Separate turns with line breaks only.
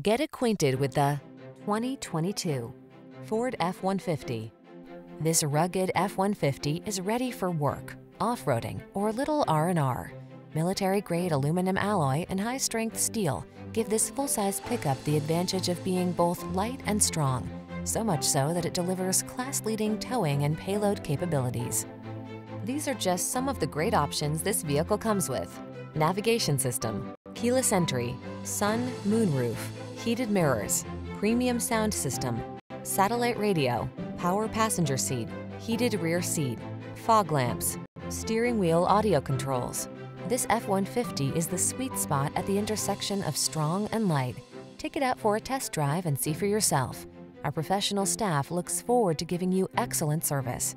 Get acquainted with the 2022 Ford F-150. This rugged F-150 is ready for work, off-roading, or little R&R. Military-grade aluminum alloy and high-strength steel give this full-size pickup the advantage of being both light and strong, so much so that it delivers class-leading towing and payload capabilities. These are just some of the great options this vehicle comes with. Navigation system, keyless entry, sun, moonroof, heated mirrors, premium sound system, satellite radio, power passenger seat, heated rear seat, fog lamps, steering wheel audio controls. This F-150 is the sweet spot at the intersection of strong and light. Take it out for a test drive and see for yourself. Our professional staff looks forward to giving you excellent service.